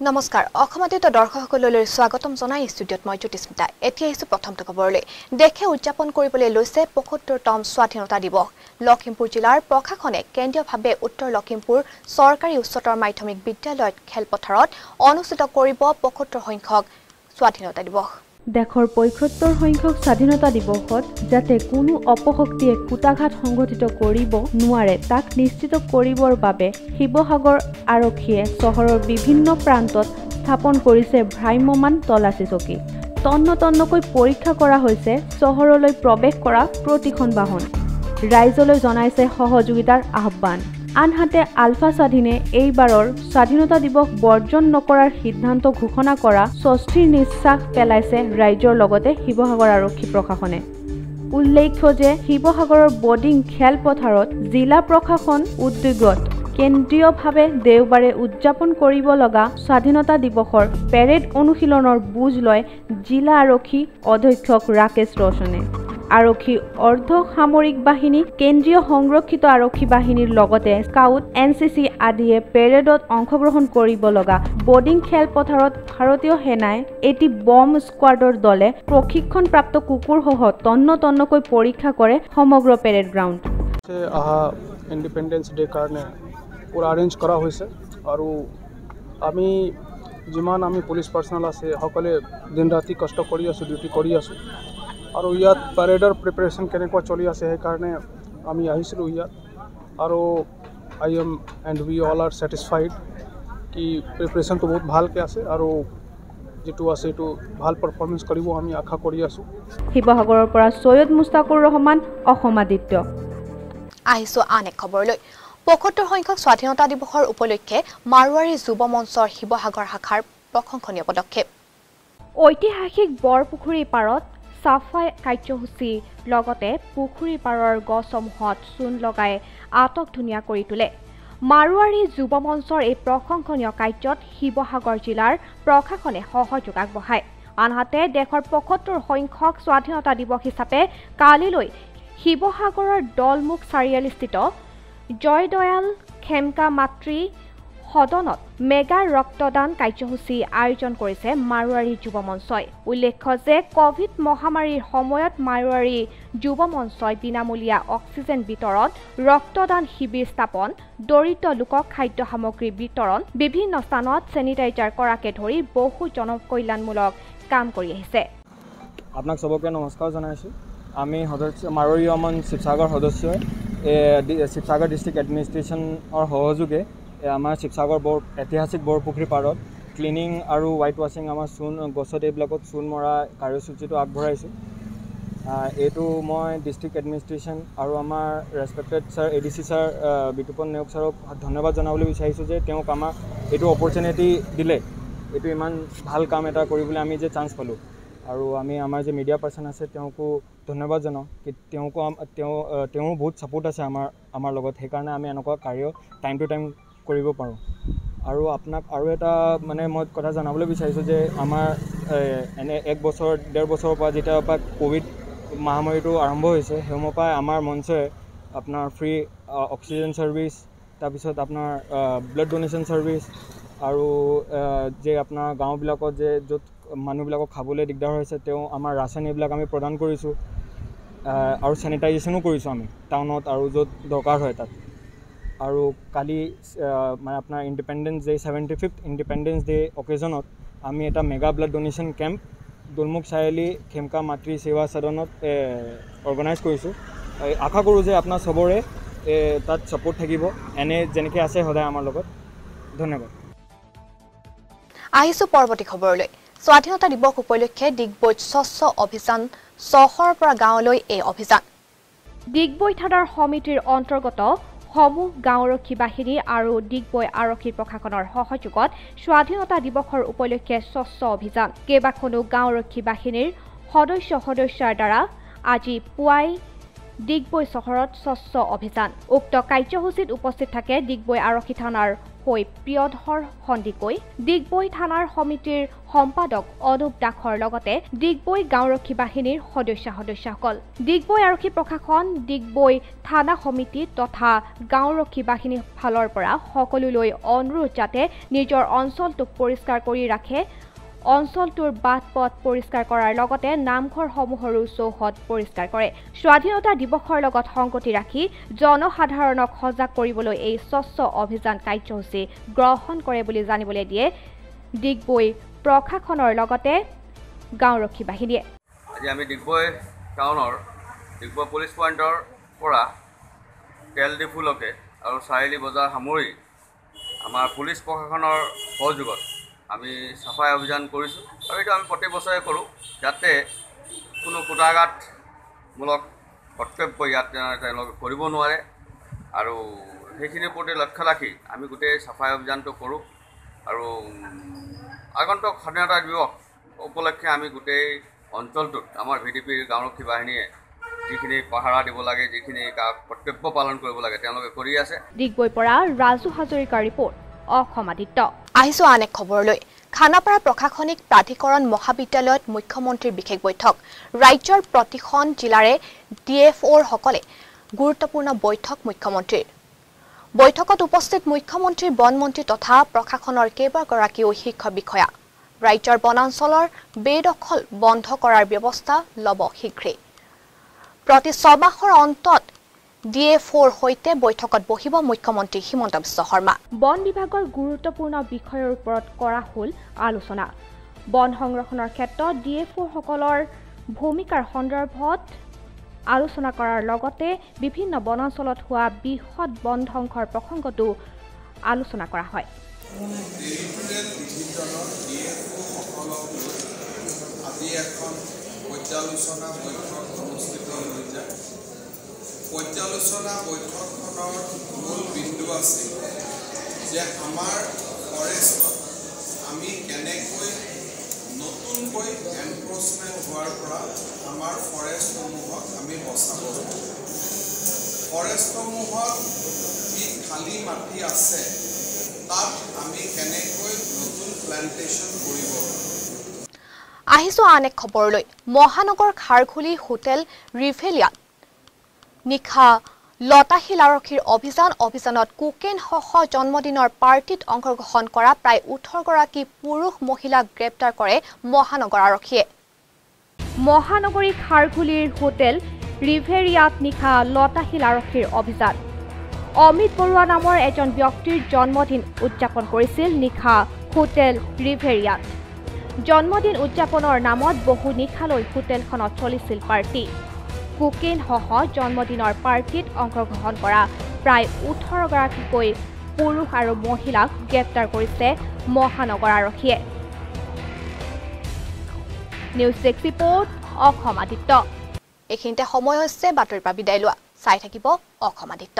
নমস্কাৰ অসমাদিত দৰ্শকসকললৈ স্বাগতম জনাই ষ্টুডিঅ'ত মই জ্যোতিস্মিতা এতিয়া আহিছোঁ প্ৰথমটো খবৰলৈ। দেশে উদযাপন কৰিবলৈ লৈছে পঁসত্তৰতম স্বাধীনতা দিৱস। লখিমপুৰ জিলাৰ প্ৰশাসনে কেন্দ্ৰীয়ভাৱে উত্তৰ লখিমপুৰ চৰকাৰী উচ্চতৰ মাধ্যমিক বিদ্যালয়ত খেলপথাৰত অনুষ্ঠিত কৰিব পঁসত্তৰ সংখ্যক স্বাধীনতা দিৱস। দেশৰ পঁয়সত্তৰ সংখ্যক স্বাধীনতা দিৱসত যাতে কোনো অপশক্তিয়ে কুটাঘাত সংঘটিত কৰিব নোৱাৰে তাক নিশ্চিত কৰিবৰ বাবে শিৱসাগৰ আৰক্ষীয়ে চহৰৰ বিভিন্ন প্ৰান্তত স্থাপন কৰিছে ভ্ৰাম্যমাণ তলাচী চকী। তন্ন তন্নকৈ পৰীক্ষা কৰা হৈছে চহৰলৈ প্ৰৱেশ কৰা প্ৰতিখন বাহন। ৰাইজলৈ জনাইছে সহযোগিতাৰ আহ্বান। আনহাতে আলফা স্বাধীনে এইবাৰৰ স্বাধীনতা দিৱস বৰ্জন নকৰাৰ সিদ্ধান্ত ঘোষণা কৰা স্বস্তিৰ নিশ্বাস পেলাইছে ৰাইজৰ লগতে শিৱসাগৰ আৰক্ষী প্ৰশাসনে। উল্লেখ্য যে শিৱসাগৰৰ বৰ্ডিং খেলপথাৰত জিলা প্ৰশাসন উদ্যোগত কেন্দ্ৰীয়ভাৱে দেওবাৰে উদযাপন কৰিব লগা স্বাধীনতা দিৱসৰ পেৰেড অনুশীলনৰ বুজ লয় জিলা আৰক্ষী অধীক্ষক ৰাকেশ ৰোশনে। আৰক্ষী অৰ্ধ সামৰিক বাহিনী কেন্দ্ৰীয় সংৰক্ষিত আৰক্ষী বাহিনীৰ লগতে স্কাউট এন চি চি আদিয়ে পেৰেডত অংশগ্ৰহণ কৰিব লগা বৰ্ডিং খেলপথাৰত ভাৰতীয় সেনাই এটি বম্ব স্কোৱাডৰ দলে প্ৰশিক্ষণপ্ৰাপ্ত কুকুৰসহ তন্ন তন্নকৈ পৰীক্ষা কৰে সমগ্ৰ পেৰেড গ্ৰাউণ্ড। অহা ইণ্ডিপেণ্ডেঞ্চ ডে কাৰণে পূৰা কৰা হৈছে আৰু আমি যিমান আমি পুলিচ পাৰ্চনেল আছে সকলোৱে দিন ৰাতি কষ্ট কৰি আছোঁ ডিউটি কৰি আছোঁ। আৰু ইয়াত পেৰেডৰ প্ৰিপেৰেশ্যন কেনেকুৱা চলি আছে সেইকাৰণে আমি আহিছিলোঁ ইয়াত আৰু I am and we all are satisfied কি প্ৰিপেৰেশ্যনটো বহুত ভালকৈ আছে আৰু যিটো আছে এইটো ভাল পাৰফৰ্মেঞ্চ কৰিব আমি আশা কৰি আছোঁ শিৱসাগৰৰ পৰা সৈয়দ মুস্তাকুৰ ৰহমান অসমাদিত্য। আহিছোঁ আন এক খবৰলৈ। পঁসত্তৰ সংখ্যক স্বাধীনতা দিৱসৰ উপলক্ষে মাৰোৱাৰী যুৱ মঞ্চৰ শিৱসাগৰ শাখাৰ প্ৰশংসনীয় পদক্ষেপ। ঐতিহাসিক বৰপুখুৰী পাৰত চাফাই কাৰ্যসূচী লগতে পুখুৰী পাৰৰ গছসমূহত চূণ লগাই আটক ধুনীয়া কৰি তোলে। মাৰোৱাৰী যুৱ মঞ্চৰ এই প্ৰশংসনীয় কাৰ্যত শিৱসাগৰ জিলাৰ প্ৰশাসনে সহযোগ আগবঢ়ায়। আনহাতে দেশৰ পঁসত্তৰ সংখ্যক স্বাধীনতা দিৱস হিচাপে কালিলৈ শিৱসাগৰৰ দলমুখ চাৰিআলিস্থিত জয়দয়াল খেমকা মাতৃ সদনত মেগা ৰক্তদান কাৰ্যসূচী আয়োজন কৰিছে মাৰোৱাৰী যুৱ মঞ্চই। উল্লেখ্য যে কভিড মহামাৰীৰ সময়ত মাৰোৱাৰী যুৱ মঞ্চই বিনামূলীয়া অক্সিজেন বিতৰণ ৰক্তদান শিবিৰ স্থাপন দৰিদ্ৰ লোকক খাদ্য সামগ্ৰী বিতৰণ বিভিন্ন স্থানত ছেনিটাইজাৰ কৰাকে ধৰি বহু জনকল্যাণমূলক কাম কৰি আহিছে। আপোনাক চবকে নমস্কাৰ জনাইছোঁ। আমি সদস্য মাৰোৱাৰী অমন শিৱসাগৰ সদস্যই শিৱসাগৰ ডিষ্ট্ৰিক্ট এডমিনিষ্ট্ৰেশ্যনৰ সহযোগে আমাৰ শিৱসাগৰ বৰ ঐতিহাসিক বৰপুখুৰী পাৰত। ক্লিনিং আৰু হোৱাইট ৱাশ্বিং আমাৰ চূণ গছত এইবিলাকত চূণ মৰা কাৰ্যসূচীটো আগবঢ়াইছোঁ। এইটো মই ডিষ্ট্ৰিক্ট এডমিনিষ্ট্ৰেশ্যন আৰু আমাৰ respected sir A D C sir Bitupan Neog ছাৰক ধন্যবাদ জনাবলৈ বিচাৰিছোঁ যে তেওঁক আমাক এইটো অপৰচুনিটি দিলে। এইটো ইমান ভাল কাম এটা কৰিবলৈ আমি যে চান্স পালোঁ। আৰু আমি আমাৰ যে মিডিয়া পাৰ্চন আছে তেওঁকো ধন্যবাদ জনাওঁ। কি তেওঁকো তেওঁ তেওঁ বহুত ছাপোৰ্ট আছে আমাৰ আমাৰ লগত। সেইকাৰণে আমি এনেকুৱা কাৰ্য টাইম টু টাইম কৰিব পাৰোঁ। আৰু আপোনাক আৰু এটা মানে মই কথা জনাবলৈ বিচাৰিছোঁ যে আমাৰ এনে এক বছৰ ডেৰ বছৰৰ পৰা যেতিয়াৰ পৰা ক'ভিড মহামাৰীটো আৰম্ভ হৈছে সেই সময়ৰ পৰাই আমাৰ মঞ্চই আপোনাৰ ফ্ৰী অক্সিজেন ছাৰ্ভিচ তাৰপিছত আপোনাৰ ব্লাড ডনেশ্যন ছাৰ্ভিচ আৰু যে আপোনাৰ গাঁওবিলাকত যে য'ত মানুহবিলাকক খাবলৈ দিগদাৰ হৈছে তেওঁ আমাৰ ৰাচন এইবিলাক আমি প্ৰদান কৰিছোঁ আৰু চেনিটাইজেশ্যনো কৰিছোঁ আমি টাউনত আৰু য'ত দৰকাৰ হয় তাত। আৰু কালি মানে আপোনাৰ independence day' seventy fifth independence day' অকেজনত আমি এটা mega blood donation camp Dolmukh চাৰিআলি খেমকা মাতৃ সেৱা সদনত অৰ্গেনাইজ কৰিছোঁ। আশা কৰোঁ যে আপোনাৰ চবৰে তাত ছাপোৰ্ট থাকিব। এনে যেনেকৈ আছে সদায় আমাৰ লগত। ধন্যবাদ। আহিছোঁ পৰৱৰ্তী খবৰলৈ। স্বাধীনতা দিৱস উপলক্ষে ডিগবৈত স্বচ্ছ অভিযান চহৰৰ পৰা গাঁৱলৈ এই অভিযান। ডিগবৈ থানাৰ সমিতিৰ অন্তৰ্গত সমূহ গাঁওৰক্ষী বাহিনী আৰু ডিগবৈ আৰক্ষী প্ৰশাসনৰ সহযোগত স্বাধীনতা দিৱসৰ উপলক্ষে স্বচ্ছ অভিযান। কেইবাখনো গাঁওৰক্ষী বাহিনীৰ সদস্য সদস্যাৰ দ্বাৰা আজি পুৱাই ডিগবৈ চহৰত স্বচ্ছ অভিযান। উক্ত কাৰ্যসূচীত উপস্থিত থাকে ডিগবৈ আৰক্ষী থানাৰ হৈ প্ৰিয়ধৰ সন্দিকৈ ডিগবৈ থানাৰ সমিতিৰ সম্পাদক অনুপ দাসৰ লগতে ডিগবৈ গাঁওৰক্ষী বাহিনীৰ সদস্য সদস্যসকল। ডিগবৈ আৰক্ষী প্ৰশাসন ডিগবৈ থানা সমিতি তথা গাঁওৰক্ষী বাহিনীৰ ফালৰ পৰা সকলোলৈ অনুৰোধ যাতে নিজৰ অঞ্চলটোক পৰিষ্কাৰ কৰি ৰাখে। অঞ্চলটোৰ বাট পথ পৰিষ্কাৰ কৰাৰ লগতে নামঘৰসমূহৰো চৌহদ পৰিষ্কাৰ কৰে। স্বাধীনতা দিৱসৰ লগত সংগতি ৰাখি জনসাধাৰণক সজাগ কৰিবলৈ এই স্বচ্ছ অভিযান কাৰ্যসূচী গ্ৰহণ কৰে বুলি জানিবলৈ দিয়ে ডিগবৈ প্ৰশাসনৰ লগতে গাঁওৰক্ষী বাহিনীয়ে। আজি আমি ডিগবৈ টাউনৰ ডিগবৈ পুলিচ পইণ্টৰ পৰা তেল ডিপুলৈকে আৰু চাৰিআলি বজাৰ সামৰি আমাৰ পুলিচ প্ৰশাসনৰ সহযোগত আমি চাফাই অভিযান কৰিছোঁ আৰু এইটো আমি প্ৰতি বছৰে কৰোঁ যাতে কোনো কুটাঘাতমূলক কৰ্তব্য ইয়াত তেওঁলোকে কৰিব নোৱাৰে আৰু সেইখিনিৰ প্ৰতি লক্ষ্য ৰাখি আমি গোটেই চাফাই অভিযানটো কৰোঁ আৰু আগন্তুক স্বাধীনতা দিৱস উপলক্ষে আমি গোটেই অঞ্চলটোত আমাৰ ভি ডি পিৰ গাঁওৰক্ষী বাহিনীয়ে যিখিনি পাহাৰা দিব লাগে যিখিনি কৰ্তব্য পালন কৰিব লাগে তেওঁলোকে কৰি আছে। ডিগবৈৰ পৰা ৰাজু হাজৰিকাৰ ৰিপৰ্ট। অসম আদিত্য আহিছো আন এক খবৰলৈ। খানাপাৰা প্ৰশাসনিক প্ৰাধিকৰণ মহাবিদ্যালয়ত মুখ্যমন্ত্ৰীৰ বিশেষ বৈঠক। ৰাজ্যৰ প্ৰতিখন জিলাৰে ডি এফ অ'ৰ সকলে গুৰুত্বপূৰ্ণ বৈঠক মুখ্যমন্ত্ৰীৰ। বৈঠকত উপস্থিত মুখ্যমন্ত্ৰীৰ বনমন্ত্ৰী তথা প্ৰশাসনৰ কেইবাগৰাকীও শীৰ্ষ বিষয়া। ৰাজ্যৰ বনাঞ্চলৰ বেদখল বন্ধ কৰাৰ ব্যৱস্থা ল'ব শীঘ্ৰেই। প্ৰতি ছমাহৰ অন্তত ডি এফ অ'ৰ সৈতে বৈঠকত বহিব মুখ্যমন্ত্ৰী হিমন্ত বিশ্ব শৰ্মা। বন বিভাগৰ গুৰুত্বপূৰ্ণ বিষয়ৰ ওপৰত কৰা হ'ল আলোচনা। বন সংৰক্ষণৰ ক্ষেত্ৰত ডি এফ অ'সকলৰ ভূমিকাৰ সন্দৰ্ভত আলোচনা কৰাৰ লগতে বিভিন্ন বনাঞ্চলত হোৱা বৃহৎ বন ধ্বংসৰ প্ৰসংগতো আলোচনা কৰা হয়। আজি এখন পৰ্যালোচনা বৈঠক অনুষ্ঠিত হৈ যায়। পৰ্যালোচনা বৈঠকখনৰ মূল বিন্দু আছিল যে আমাৰ ফৰেষ্টত আমি কেনেকৈ নতুনকৈ এনক্ৰচমেণ্ট হোৱাৰ পৰা আমাৰ ফৰেষ্টসমূহক আমি বচাব পাৰোঁ। ফৰেষ্টসমূহত যি খালী মাটি আছে তাত আমি কেনেকৈ নতুন প্লেণ্টেশ্যন কৰিব আহিছো আন এক খবৰলৈ। মহানগৰ খাৰঘুলি হোটেল ৰিভেলিয়াত নিশা লতাশিল আৰক্ষীৰ অভিযান অভিযানত কোকেনসহ জন্মদিনৰ পাৰ্টিত অংশগ্ৰহণ কৰা প্ৰায় ওঠৰগৰাকী পুৰুষ মহিলাক গ্ৰেপ্তাৰ কৰে মহানগৰ আৰক্ষীয়ে। মহানগৰী খাৰঘুলিৰ হোটেল ৰিভেৰিয়াত নিশা লতাশিল আৰক্ষীৰ অভিযান। অমিত বৰুৱা নামৰ এজন ব্যক্তিৰ জন্মদিন উদযাপন কৰিছিল নিশা হোটেল ৰিভেৰিয়াত। জন্মদিন উদযাপনৰ নামত বহু নিশালৈ হোটেলখনত চলিছিল পাৰ্টি। কোকেনসহ জন্মদিনৰ পাৰ্টিত অংশগ্ৰহণ কৰা প্ৰায় ওঠৰগৰাকীকৈ পুৰুষ আৰু মহিলাক গ্ৰেপ্তাৰ কৰিছে মহানগৰ আৰক্ষীয়ে। News six report Assam Aditya. এইখিনিতে সময় হৈছে বাতৰিৰ পৰা বিদায় লোৱা। চাই থাকিব অসম আদিত্য।